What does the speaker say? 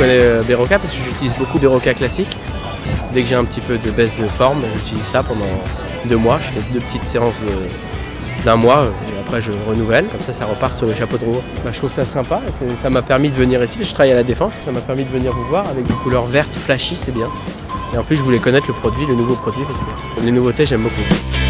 connais euh, Beroka parce que j'utilise beaucoup Beroka classique. Dès que j'ai un petit peu de baisse de forme, j'utilise ça pendant deux mois. Je fais deux petites séances d'un mois euh, et après je renouvelle. Comme ça, ça repart sur le chapeau de roue. Bah, je trouve ça sympa. Ça m'a permis de venir ici. Je travaille à la défense. Ça m'a permis de venir vous voir avec des couleurs vertes flashy, c'est bien. Et en plus, je voulais connaître le produit, le nouveau produit parce que les nouveautés, j'aime beaucoup.